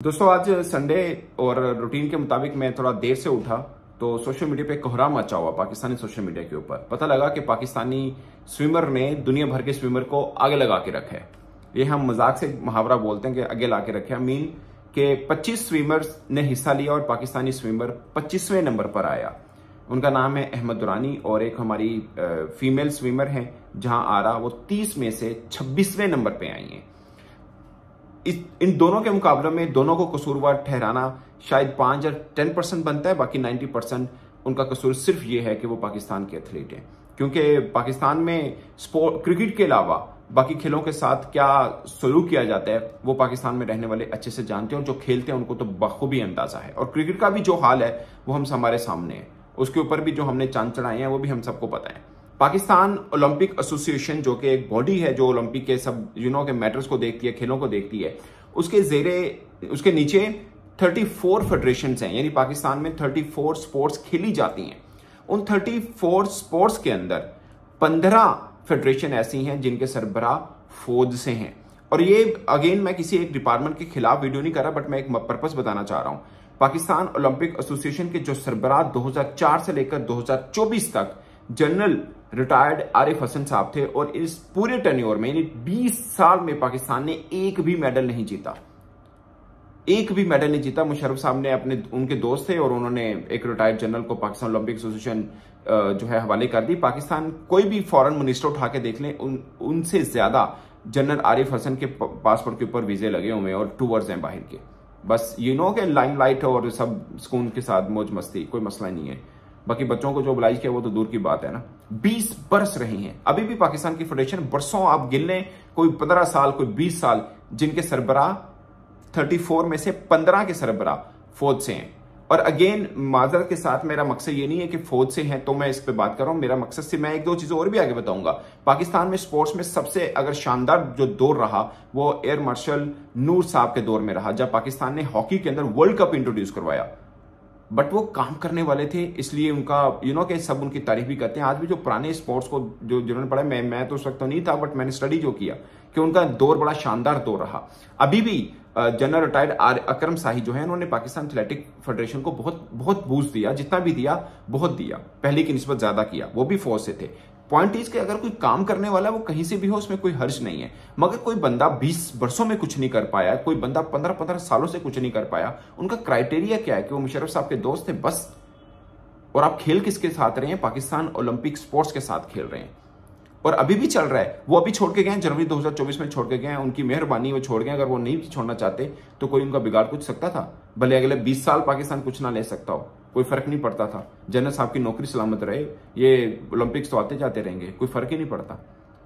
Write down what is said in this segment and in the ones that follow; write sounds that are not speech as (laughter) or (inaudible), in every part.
दोस्तों, आज संडे और रूटीन के मुताबिक मैं थोड़ा देर से उठा तो सोशल मीडिया पे कोहरा मचा हुआ पाकिस्तानी सोशल मीडिया के ऊपर। पता लगा कि पाकिस्तानी स्विमर ने दुनिया भर के स्विमर को आगे लगा के रखा है। ये हम मज़ाक से मुहावरा बोलते हैं कि आगे ला के रखे मीन के 25 स्विमर्स ने हिस्सा लिया और पाकिस्तानी स्विमर 25वें नंबर पर आया। उनका नाम है अहमद दुरानी और एक हमारी फीमेल स्विमर है, जहाँ आ रहा वो 30 में से 26वें नंबर पे आई हैं। इस, इन दोनों के मुकाबले में दोनों को कसूरवार ठहराना शायद पाँच या टेन परसेंट बनता है, बाकी नाइन्टी परसेंट उनका कसूर सिर्फ़ ये है कि वो पाकिस्तान के एथलीट हैं। क्योंकि पाकिस्तान में स्पोर्ट, क्रिकेट के अलावा बाकी खेलों के साथ क्या सलूक किया जाता है, वो पाकिस्तान में रहने वाले अच्छे से जानते हैं और जो खेलते हैं उनको तो बखूबी अंदाज़ा है। और क्रिकेट का भी जो हाल है, वो हम हमारे सामने है। उसके ऊपर भी जो हमने चाँद चढ़ाए हैं, वो भी हम सबको पता है। पाकिस्तान ओलंपिक एसोसिएशन, जो कि एक बॉडी है, जो ओलंपिक के सब यूनो के मैटर्स को देखती है, खेलों को देखती है, उसके जेरे, उसके नीचे 34 फेडरेशन हैं, यानी पाकिस्तान में 34 स्पोर्ट्स खेली जाती हैं। उन 34 स्पोर्ट्स के अंदर 15 फेडरेशन ऐसी हैं, जिनके सरबरा फौज से हैं। और ये अगेन मैं किसी एक डिपार्टमेंट के खिलाफ वीडियो नहीं कर रहा बट मैं एक पर्पस बताना चाह रहा हूँ। पाकिस्तान ओलंपिक एसोसिएशन के जो सरबराह 2004 से लेकर 2024 तक जनरल रिटायर्ड आरिफ हसन साहब थे और इस पूरे टर्न्योर में यानी 20 साल में पाकिस्तान ने एक भी मेडल नहीं जीता। एक भी मेडल नहीं जीता। मुशरफ साहब ने अपने उनके दोस्त थे और उन्होंने एक रिटायर्ड जनरल को पाकिस्तान ओलंपिक एसोसिएशन जो है हवाले कर दी। पाकिस्तान कोई भी फॉरेन मिनिस्टर उठा के देख लें उन, उनसे ज़्यादा जनरल आरिफ हसन के पासपोर्ट के ऊपर वीजे लगे हुए हैं और टूवर्स हैं बाहर के। बस यू नो के लाइन लाइट और सब सुकून के साथ मौज मस्ती कोई मसला नहीं है। बाकी बच्चों को जो बुलाई किया, वो तो दूर की बात है ना। बीस बरस रही हैं। अभी भी पाकिस्तान की फेडरेशन बरसों आप गिन लें, कोई पंद्रह साल, कोई बीस साल, जिनके सरबरा थर्टी फोर में से पंद्रह के सरबरा फौज से हैं। और अगेन माजर के साथ मेरा मकसद ये नहीं है कि फौज से हैं तो मैं इस पर बात कर रहा हूँ। मेरा मकसद से मैं एक दो चीज़ें और भी आगे बताऊँगा। पाकिस्तान में स्पोर्ट्स में सबसे अगर शानदार जो दौर रहा, वो एयर मार्शल नूर साहब के दौर में रहा, जब पाकिस्तान ने हॉकी के अंदर वर्ल्ड कप इंट्रोड्यूस करवाया। बट वो काम करने वाले थे, इसलिए उनका यू नो के सब उनकी तारीफ़ भी करते हैं। आज भी जो पुराने स्पोर्ट्स को जो जिन्होंने पढ़ा, मैं मैं तो उस वक्त तो नहीं था बट मैंने स्टडी जो किया, कि उनका दौर बड़ा शानदार दौर रहा। अभी भी general retired R Akram Shahi जो है, उन्होंने पाकिस्तान एथलेटिक फेडरेशन को बहुत बहुत बूस्ट दिया, जितना भी दिया, बहुत दिया। पहले की नस्बत ज़्यादा किया, वो भी फौज से थे। पॉइंट इज़ कि अगर कोई काम करने वाला वो कहीं से भी हो, उसमें कोई हर्ज नहीं है। मगर कोई बंदा 20 वर्षों में कुछ नहीं कर पाया, कोई बंदा 15-15 सालों से कुछ नहीं कर पाया, उनका क्राइटेरिया क्या है कि वो मुशरफ साहब के दोस्त थे बस। और आप खेल किसके साथ रहे हैं? पाकिस्तान ओलंपिक स्पोर्ट्स के साथ खेल रहे हैं। और अभी भी चल रहा है। वो अभी छोड़ के गए जनवरी 2024 में छोड़ के गए उनकी मेहरबानी वो छोड़ गए अगर वो नहीं छोड़ना चाहते तो कोई उनका बिगाड़ कुछ सकता था? भले अगले 20 साल पाकिस्तान कुछ ना ले सकता हो। कोई फ़र्क नहीं पड़ता था। जनरल साहब की नौकरी सलामत रहे, ये ओलंपिक्स तो आते जाते रहेंगे, कोई फ़र्क ही नहीं पड़ता।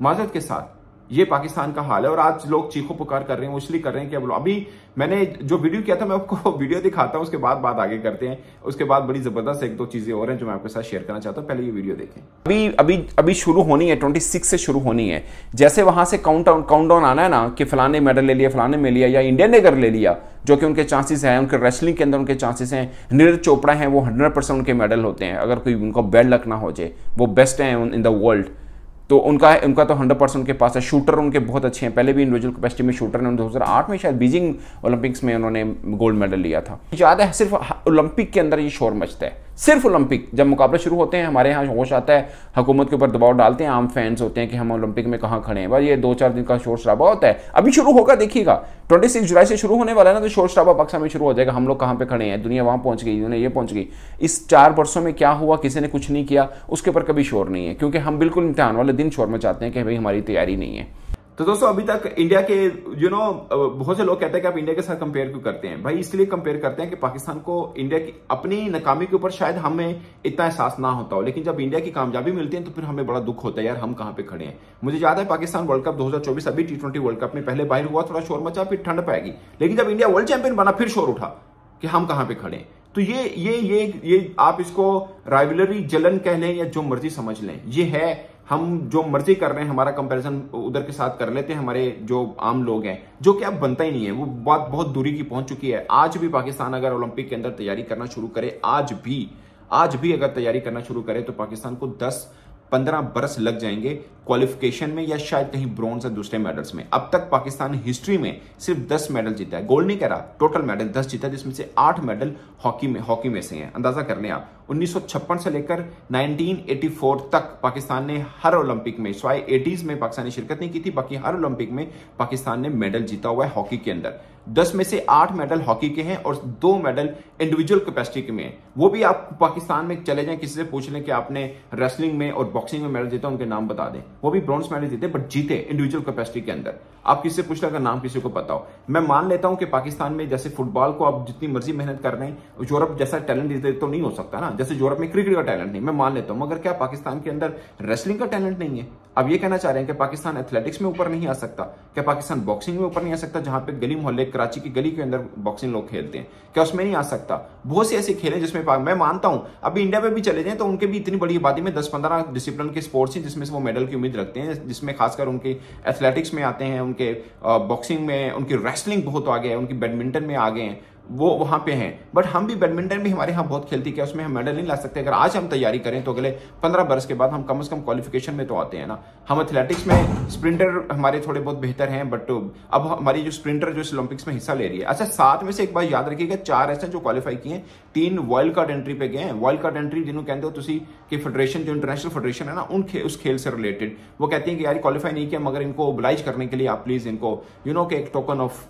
माजत के साथ ये पाकिस्तान का हाल है और आज लोग चीखो पुकार कर रहे हैं इसलिए कर रहे हैं कि अब अभी मैंने जो वीडियो किया था, मैं आपको (laughs) वीडियो दिखाता हूँ, उसके बाद बात आगे करते हैं। उसके बाद बड़ी ज़बरदस्त एक दो चीज़ें और हैं जो मैं आपके साथ शेयर करना चाहता हूँ। पहले ये वीडियो देखें। अभी अभी अभी शुरू होनी है ट्वेंटी से शुरू होनी है। जैसे वहाँ से काउंट काउंट डाउन आना है ना, कि फलाने मेडल ले लिया, फलाने में लिया, या इंडिया ने अगर ले लिया, जो कि उनके चांसेस हैं, उनके रेसलिंग के अंदर उनके चांसेस हैं नीरज चोपड़ा हैं, वो हंड्रेड परसेंट उनके मेडल होते हैं। अगर कोई उनको बेड लक ना हो जाए, वो बेस्ट हैं इन द वर्ल्ड तो उनका उनका तो हंड्रेड परसेंट उनके पास है। शूटर उनके बहुत अच्छे हैं। पहले भी इंडिविजुअल कैपेसिटी में शूटर ने दो हज़ार आठ में शायद बीजिंग ओलंपिक्स में उन्होंने गोल्ड मेडल लिया था। याद है, सिर्फ़ ओलंपिक के अंदर ये शोर मचता है। सिर्फ़ ओलंपिक, जब मुकाबले शुरू होते हैं, हमारे यहाँ होश आता है, हुकूमत के ऊपर दबाव डालते हैं, आम फैंस होते हैं कि हम ओलंपिक में कहाँ खड़े हैं। भाई ये दो चार दिन का शोर शराबा होता है। अभी शुरू होगा, देखिएगा। ट्वेंटी सिक्स जुलाई से शुरू होने वाला है ना तो शोर शराबा पाकिस्तान में शुरू हो जाएगा। हम लोग कहाँ पे खड़े हैं? दुनिया वहाँ पहुँच गई, दुनिया ये पहुँच गई। इस चार वर्षों में क्या हुआ, किसी ने कुछ नहीं किया, उसके ऊपर कभी शोर नहीं है, क्योंकि हम बिल्कुल इम्तहान वाले दिन शोर में चाहते हैं कि भाई हमारी तैयारी नहीं है। तो दोस्तों अभी तक इंडिया के यू you नो know, बहुत से लोग कहते हैं कि आप इंडिया के साथ कंपेयर क्यों करते हैं? भाई इसलिए कंपेयर करते हैं कि पाकिस्तान को इंडिया की अपनी नाकामी के ऊपर शायद हमें इतना एहसास ना होता हो। लेकिन जब इंडिया की कामयाबी मिलती है तो फिर हमें बड़ा दुख होता है यार हम कहाँ पे खड़े हैं? मुझे याद है पाकिस्तान वर्ल्ड कप 2024 अभी टी वर्ल्ड कप में पहले बाहर हुआ थोड़ा शोर मचा फिर ठंड पाएगी। लेकिन जब इंडिया वर्ल्ड चैंपियन बना फिर शोर उठा कि हम कहाँ पे खड़े तो ये ये ये ये आप इसको राइवलरी जलन कह लें या जो मर्ज़ी समझ लें ये है हम जो मर्ज़ी कर रहे हैं, हमारा कंपैरिजन उधर के साथ कर लेते हैं, हमारे जो आम लोग हैं, जो कि अब बनता ही नहीं है, वो बात बहुत दूरी की पहुँच चुकी है। आज भी पाकिस्तान अगर ओलंपिक के अंदर तैयारी करना शुरू करे, आज भी आज भी अगर तैयारी करना शुरू करे तो पाकिस्तान को 10 पंद्रह बरस लग जाएँगे क्वालिफिकेशन में या शायद कहीं ब्रॉन्ज या दूसरे मेडल्स में। अब तक पाकिस्तान हिस्ट्री में सिर्फ़ दस मेडल जीता है। गोल्ड नहीं कह रहा टोटल मेडल दस जीता है, जिसमें से आठ मेडल हॉकी में हॉकी में से हैं। अंदाज़ा कर लें आप। उन्नीस सौ छप्पन से लेकर 1984 तक पाकिस्तान ने हर ओलंपिक में स्वाय एटीज में पाकिस्तान ने शिरकत नहीं की थी। बाकी हर ओलंपिक में पाकिस्तान ने मेडल जीता हुआ है हॉकी के अंदर। दस में से आठ मेडल हॉकी के हैं और दो मेडल इंडिविजुअल कैपेसिटी के में हैं। वो भी आप पाकिस्तान में चले जाएँ, किसी से पूछ लें कि आपने रेसलिंग में और बॉक्सिंग में मेडल जीता उनके नाम बता दें। वो भी ब्रॉन्ज मेडल जीते बट जीते इंडिविजुअल कैपेसिटी के अंदर। आप किससे पूछ लें, अगर नाम किसी को बताओ मैं मान लेता हूँ कि पाकिस्तान में जैसे फुटबॉल को आप जितनी मर्ज़ी मेहनत कर रहे हैं, यूरोप जैसा टैलेंट तो नहीं हो सकता ना। जैसे यूरोप में क्रिकेट का टैलेंट नहीं, मैं मान लेता हूँ। मगर क्या पाकिस्तान के अंदर रेसलिंग का टैलेंट नहीं है? अब ये कहना चाह रहे हैं कि पाकिस्तान एथलेटिक्स में ऊपर नहीं आ सकता? क्या पाकिस्तान बॉक्सिंग में ऊपर नहीं आ सकता, जहाँ पे गली मोहल्ले कराची की गली के अंदर बॉक्सिंग लोग खेलते हैं। क्या उसमें नहीं आ सकता? बहुत से ऐसे खेल हैं जिसमें मैं मानता हूँ, अभी इंडिया में भी चले जाए तो उनके भी इतनी बड़ी आबादी में दस पंद्रह डिसिप्लिन के स्पोर्ट्स हैं जिसमें से वो मेडल की उम्मीद रखते हैं, जिसमें खासकर उनके एथलेटिक्स में आते हैं, उनके बॉक्सिंग में, उनकी रेसलिंग बहुत आगे है, उनकी बैडमिंटन में आगे हैं। वो वहाँ पे हैं। बट हम भी बैडमिंटन भी हमारे यहाँ बहुत खेलती क्या उसमें हम मेडल नहीं ला सकते? अगर आज हम तैयारी करें तो अगले पंद्रह बरस के बाद हम कम से कम क्वालिफिकेशन में तो आते हैं ना। हम एथलेटिक्स में स्प्रिंटर हमारे थोड़े बहुत बेहतर हैं बट अब हमारी जो स्प्रिंटर जो इस ओलंपिक्स में हिस्सा ले रही है। अच्छा सात में से एक बार याद रखिएगा चार ऐसे जो क्वालिफाई किए तीन वर्ल्ड कार्ड एंट्री पे गए हैं। वर्ल्ड कार्ड एंट्री जिन्होंने कहते हो तुम कि फेडरेशन जो इंटरनेशनल फेडरेशन है ना उन खे, उस खेल से रिलेटेड वो कहती हैं कि यार क्वालिफाई नहीं किया मगर इनको ओबलाइज करने के लिए आप प्लीज़ इनको यू नो के एक टोकन ऑफ़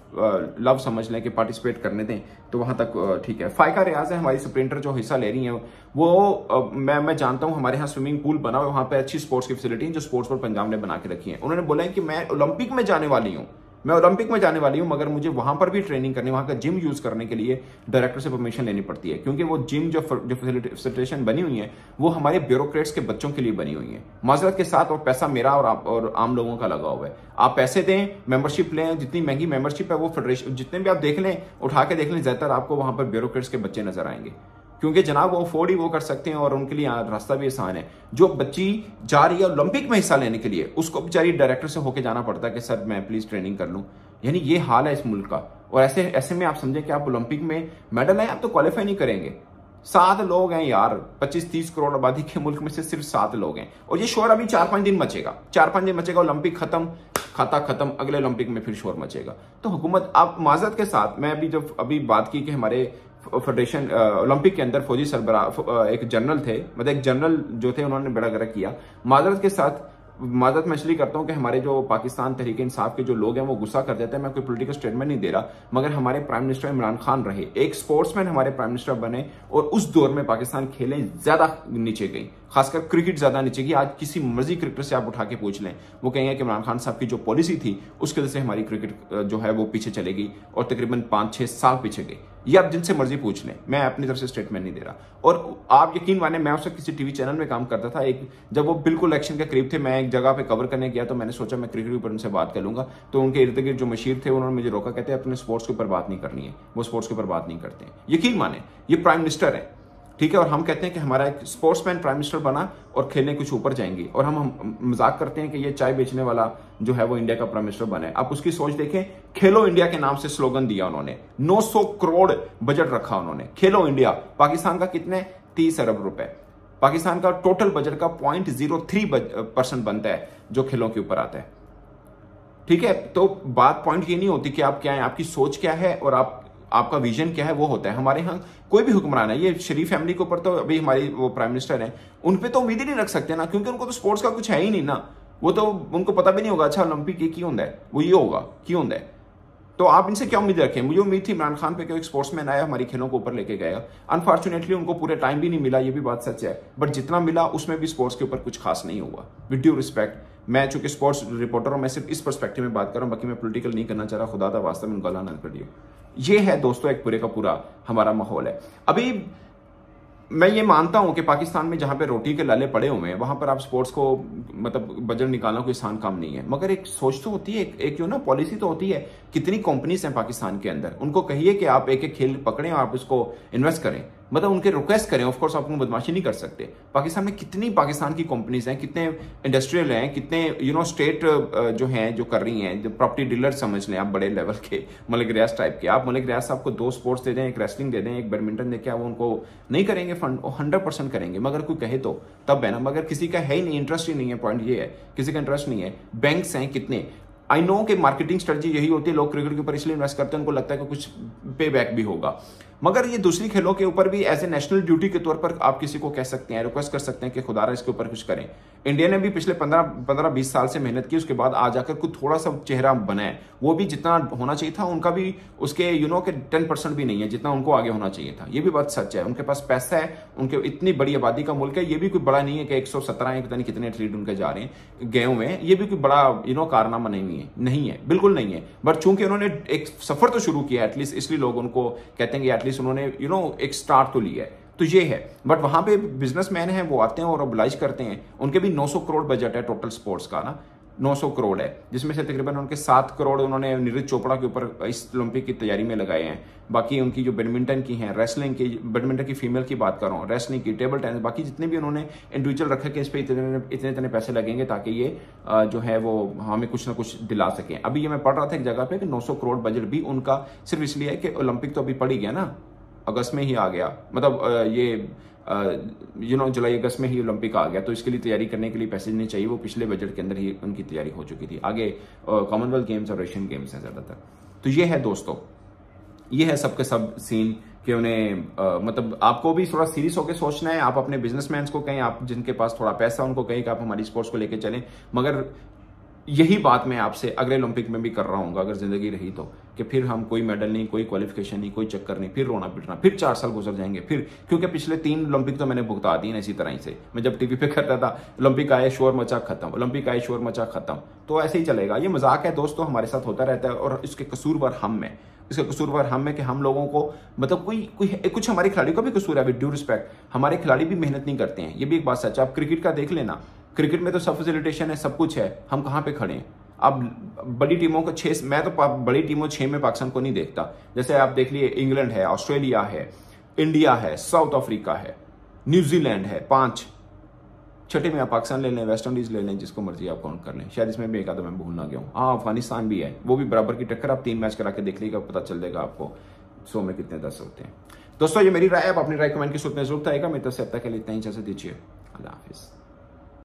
लव समझ लें कि पार्टिसिपेट करने दें। तो वहाँ तक ठीक है। फाइका रियाज है, हमारी स्प्रिंटर जो हिस्सा ले रही है, वो मैं मैं जानता हूँ, हमारे यहाँ स्विमिंग पूल बना हुआ वहाँ पे अच्छी स्पोर्ट्स की फैसिलिटी है, जो स्पोर्ट्स पर पंजाब ने बना के रखी है। उन्होंने बोला है कि मैं ओलंपिक में जाने वाली हूँ। मैं ओलंपिक में जाने वाली हूँ मगर मुझे वहाँ पर भी ट्रेनिंग करनी वहाँ का जिम यूज़ करने के लिए डायरेक्टर से परमिशन लेनी पड़ती है क्योंकि वो जिम जो जो फैसिलिटेशन बनी हुई है वो हमारे ब्यूरोक्रेट्स के बच्चों के लिए बनी हुई है। माजरत के साथ और पैसा मेरा और, आप, और आम लोगों का लगा हुआ है। आप पैसे दें मेंबरशिप लें जितनी महँगी मेंबरशिप है वो फेडरेशन जितने भी आप देख लें उठा के देख लें ज़्यादातर आपको वहाँ पर ब्यूरोक्रेट्स के बच्चे नज़र आएँगे। क्योंकि जनाब वो अफोर्ड ही वो कर सकते हैं और उनके लिए रास्ता भी आसान है। जो बच्ची जा रही है ओलंपिक में हिस्सा लेने के लिए, उसको बेचारी डायरेक्टर से होकर जाना पड़ता है कि, सर, मैं प्लीज़ ट्रेनिंग कर लूँ। यानी ये हाल है इस मुल्क का। और ऐसे ऐसे में आप समझे कि आप ओलंपिक में मेडल है, आप तो क्वालिफाई नहीं करेंगे। सात लोग हैं यार 25-30 करोड़ आबादी के मुल्क में से सिर्फ़ सात लोग हैं। और ये शोर अभी चार पाँच दिन मचेगा। चार पाँच दिन मचेगा ओलंपिक खत्म, खाता खत्म, अगले ओलंपिक में फिर शोर मचेगा। तो हुकूमत, आप माजरत के साथ, मैं अभी जब, अभी बात की कि हमारे फेडरेशन ओलंपिक के अंदर फौजी सरबरा एक जनरल थे। मतलब एक जनरल जो थे, उन्होंने बड़ा गर्क किया। माजरत के साथ माजत मैं इसलिए करता हूँ कि हमारे जो पाकिस्तान तहरीक इंसाफ के जो लोग हैं, वो गुस्सा कर देते हैं। मैं कोई पोलिटिकल स्टेटमेंट नहीं दे रहा, मगर हमारे प्राइम मिनिस्टर इमरान खान रहे। एक स्पोर्ट्समैन हमारे प्राइम मिनिस्टर बने और उस दौर में पाकिस्तान खेले, ज़्यादा नीचे गई। खासकर क्रिकेट ज़्यादा नीचे गई। आज किसी मर्ज़ी क्रिकेटर से आप उठा के पूछ लें। वो कहेंगे कि इमरान खान साहब की जो पॉलिसी थी, उसके वजह से हमारी क्रिकेट जो है, वो पीछे चले गई और तकरीबन पाँच छह साल पीछे गई। ये आप जिनसे मर्ज़ी पूछ लें। मैं अपनी तरफ़ से स्टेटमेंट नहीं दे रहा। और आप यकीन माने, मैं उससे किसी टीवी चैनल में काम करता था। एक, जब वो बिल्कुल इलेक्शन के करीब थे, मैं एक जगह पे कवर करने गया तो मैंने सोचा मैं क्रिकेट के ऊपर उनसे बात कर लूँगा। तो उनके इर्द गिर्द जो मशीर थे, उन्होंने मुझे रोका, कहते हैं, अपने स्पोर्ट्स के ऊपर बात नहीं करनी है। वो स्पोर्ट्स के ऊपर बात नहीं करते यकीन माने, ये प्राइम मिनिस्टर है। ठीक है और हम कहते हैं कि हमारा एक स्पोर्ट्समैन प्राइम मिनिस्टर बना और खेलने कुछ ऊपर जाएँगे। और हम, मज़ाक करते हैं कि ये चाय बेचने वाला जो है वो इंडिया का प्राइम मिनिस्टर बने। आप उसकी सोच देखें खेलो इंडिया के नाम से स्लोगन दिया उन्होंने। 900 करोड़ बजट रखा उन्होंने। खेलो इंडिया पाकिस्तान का कितने? तीस अरब रुपए। पाकिस्तान का टोटल बजट का पॉइंट ज़ीरो थ्री परसेंट बनता है जो खेलों के ऊपर आता है। ठीक है तो बात पॉइंट ये नहीं होती कि आप क्या है आपकी सोच क्या है और आप आपका विजन क्या है, वो होता है। हमारे यहाँ कोई भी हुक्मरान है, ये शरीफ फैमिली के ऊपर तो अभी हमारी वो प्राइम मिनिस्टर है, उन पर तो उम्मीद ही नहीं रख सकते ना, क्योंकि उनको तो स्पोर्ट्स का कुछ है ही नहीं ना। वो तो उनको पता भी नहीं होगा अच्छा ओलंपिक ये क्यों है? वो ये होगा, क्यों है? तो आप इनसे क्या उम्मीद रखें? मुझे उम्मीद थी इमरान खान पे कि एक स्पोर्ट्समैन आया, हमारी खेलों को ऊपर लेके गया। अनफॉर्चुनेटली उनको पूरे टाइम भी नहीं मिला, ये भी बात सच है। बट जितना मिला, उसमें भी स्पोर्ट्स के ऊपर कुछ खास नहीं हुआ। विद ड्यू रिस्पेक्ट मैं चूँकि स्पोर्ट्स रिपोर्टर हूँ, मैं सिर्फ़ इस परस्पेक्टिव में बात कर रहा हूँ, बाकी मैं पोलिटिकल नहीं करना चाह रहा, खुदा था वास्तव में उनका ना कर दिया। ये है दोस्तों एक पूरे का पूरा हमारा माहौल है। अभी मैं ये मानता हूँ कि पाकिस्तान में जहाँ पे रोटी के लाले पड़े हुए हैं वहाँ पर आप स्पोर्ट्स को मतलब बजट निकालना कोई आसान काम नहीं है। मगर एक सोच तो होती है एक, एक जो ना पॉलिसी तो होती है कितनी कंपनीज़ हैं पाकिस्तान के अंदर? उनको कहिए कि आप एक एक खेल पकड़ें और आप इसको इन्वेस्ट करें। मतलब उनके रिक्वेस्ट करें ऑफकोर्स आप उनको बदमाशी नहीं कर सकते। पाकिस्तान में कितनी पाकिस्तान की कंपनीज़ हैं, कितने इंडस्ट्रियल हैं, कितने यू नो स्टेट जो हैं, जो कर रही हैं, जो प्रॉपर्टी डीलर समझ लें आप बड़े लेवल के, मलिक रियाज टाइप के। आप मलिक रियाज साहब को दो स्पोर्ट्स दे दें, एक रेसलिंग दे दें, एक बैडमिंटन दे क्या वो उनको नहीं करेंगे फंड हंड्रेड परसेंट करेंगे। मगर कोई कहे तो तब है ना। मगर किसी का है ही नहीं इंटरेस्ट ही नहीं है। पॉइंट ये है, किसी का इंटरेस्ट नहीं है। बैंक्स हैं कितने। आई नो कि मार्केटिंग स्ट्रेटजी यही होती है, लोग क्रिकेट के ऊपर इसलिए इन्वेस्ट करते हैं, उनको लगता है कि कुछ पे बैक भी होगा। मगर ये दूसरी खेलों के ऊपर भी एज ए नेशनल ड्यूटी के तौर पर आप किसी को कह सकते हैं रिक्वेस्ट कर सकते हैं कि खुदारा इसके ऊपर कुछ करें। इंडिया ने भी पिछले पंद्रह पंद्रह, बीस साल से मेहनत की, उसके बाद आ जाकर कुछ थोड़ा सा चेहरा बना है वो भी जितना होना चाहिए था, उनका भी उसके यू नो के टेन परसेंट भी नहीं है, जितना उनको आगे होना चाहिए था। ये भी बात सच है। उनके पास पैसा है, उनके इतनी बड़ी आबादी का मुल्क है, ये भी कोई बड़ा नहीं है कि एक सौ सत्रह पता नहीं कितने एथलीट उनके जा रहे हैं, गए हुए हैं। ये भी कोई बड़ा यू नो कारनामा नहीं है। नहीं है, बिल्कुल नहीं है। बट चूँकि उन्होंने एक सफ़र तो शुरू किया एटलीस्ट इसलिए लोग उनको कहते हैं कि एटलीस्ट उन्होंने यू नो एक स्टार्ट तो लिया है। तो ये है। बट वहाँ पे बिजनेसमैन हैं, वो आते हैं और अब्लाइज करते हैं। उनके भी 900 करोड़ बजट है टोटल स्पोर्ट्स का ना। 900 करोड़ है, जिसमें से तकरीबन उनके सात करोड़ उन्होंने नीरज चोपड़ा के ऊपर इस ओलंपिक की तैयारी में लगाए हैं। बाकी उनकी जो बैडमिंटन की हैं रेसलिंग की, बैडमिंटन की फीमेल की बात कर रहा हूँ रेसलिंग की टेबल टेनिस बाकी जितने भी उन्होंने इंडिविजुअल रखे कि इस पर इतने इतने इतने पैसे लगेंगे ताकि ये जो है वो हमें कुछ ना कुछ दिला सकें। अभी ये मैं पढ़ रहा था एक जगह पर कि 900 करोड़ बजट भी उनका सिर्फ़ इसलिए है कि ओलंपिक तो अभी पड़ ही गया ना, अगस्त में ही आ गया। मतलब ये यू नो जुलाई अगस्त में ही ओलंपिक आ गया तो इसके लिए तैयारी करने के लिए पैसे नहीं चाहिए वो पिछले बजट के अंदर ही उनकी तैयारी हो चुकी थी। आगे कॉमनवेल्थ गेम्स और एशियन गेम्स हैं ज़्यादातर। तो ये है दोस्तों ये है सबके सब सीन कि उन्हें आ, मतलब आपको भी थोड़ा सीरियस होकर सोचना है आप अपने बिजनेसमैन को कहें आप जिनके पास थोड़ा पैसा उनको कहें कि आप हमारी स्पोर्ट्स को लेकर चलें। मगर यही बात मैं आपसे अगले ओलंपिक में भी कर रहा हूँ अगर ज़िंदगी रही तो कि फिर हम कोई मेडल नहीं, कोई क्वालिफिकेशन नहीं, कोई चक्कर नहीं, फिर रोना पिटना, फिर चार साल गुजर जाएँगे, फिर, क्योंकि पिछले तीन ओलंपिक तो मैंने भुगता दिए इसी तरह से। मैं जब टीवी पे करता था ओलंपिक आए, शोर मचा, खत्म। ओलंपिक आए, शोर मचा, खत्म। तो ऐसे ही चलेगा। ये मज़ाक है दोस्तों, हमारे साथ होता रहता है, और इसके कसूरवर हम में इसका कसूरवर हम है कि हम लोगों को मतलब कोई कोई कुछ हमारे खिलाड़ियों का भी कसूर है विद ड्यू रिस्पेक्ट हमारे खिलाड़ी भी मेहनत नहीं करते हैं। ये भी एक बात सच आप क्रिकेट का देख लेना क्रिकेट में तो सब फैसिलिटेशन है, सब कुछ है। हम कहाँ पे खड़े हैं? अब बड़ी टीमों को छह, मैं तो बड़ी टीमों छह में पाकिस्तान को नहीं देखता। जैसे आप देख लिए, इंग्लैंड है, ऑस्ट्रेलिया है, इंडिया है, साउथ अफ्रीका है, न्यूजीलैंड है, पाँच। छठे में आप पाकिस्तान ले लें, वेस्ट इंडीज ले लें, जिसको मर्ज़ी आप काउंट कर लें। शायद इसमें भी एक आधा मैं भूल ना गया हूँ। हाँ अफ़गानिस्तान भी है। वो भी बराबर की टक्कर, आप तीन मैच करा के देख लीजिएगा पता चल जाएगा आपको, सो में कितने दस होते हैं। दोस्तों, ये मेरी राय आप अपनी राय कमेंट की सूरत में ज़रूर आएगा मैं तो से अब तक के लिए इतना ही, इजाज़त दीजिए।